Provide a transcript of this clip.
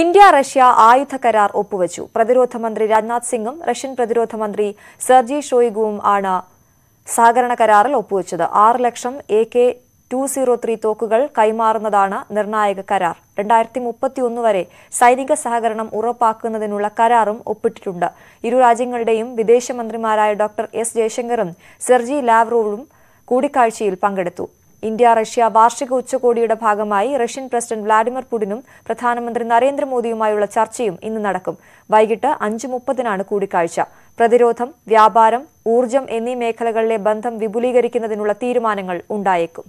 India Russia ആയുധ കരാർ ഒപ്പുവച്ചു. പ്രതിരോധ മന്ത്രി രാജ്നാഥ് സിംഗും റഷ്യൻ പ്രതിരോധ മന്ത്രി സെർജി ഷോയിഗുവും ആണ് സഹകരണ കരാറിൽ ഒപ്പുവച്ചത്. ആറ് ലക്ഷം A K two zero three തോക്കുകൾ കൈമാറുന്നതാണ് നിർണായക കരാർ. രണ്ടായിരത്തി മുപ്പത്തിയൊന്ന് വരെ സൈനിക സഹകരണം ഉറപ്പാക്കുന്നതിനുള്ള കരാറും ഒപ്പിട്ടിട്ടുണ്ട്. ഇരു രാജ്യങ്ങളുടെയും വിദേശമന്ത്രിമാരായ ഡോക്ടർ എസ് ജയശങ്കറും സെർജി ലാവ്റോവും കൂടിക്കാഴ്ചയിൽ പങ്കെടുത്തു. ഇന്ത്യ റഷ്യ വാർഷിക ഉച്ചകോടിയുടെ ഭാഗമായി റഷ്യൻ പ്രസിഡന്റ് വ്ളാഡിമിർ പുടിനും പ്രധാനമന്ത്രി നരേന്ദ്രമോദിയുമായുള്ള ചർച്ചയും ഇന്ന് നടക്കും. വൈകിട്ട് അഞ്ച് മുപ്പതിനാണ് കൂടിക്കാഴ്ച. പ്രതിരോധം വ്യാപാരം ഊർജം എന്നീ മേഖലകളിലെ ബന്ധം വിപുലീകരിക്കുന്നതിനുള്ള തീരുമാനങ്ങൾ ഉണ്ടായേക്കും.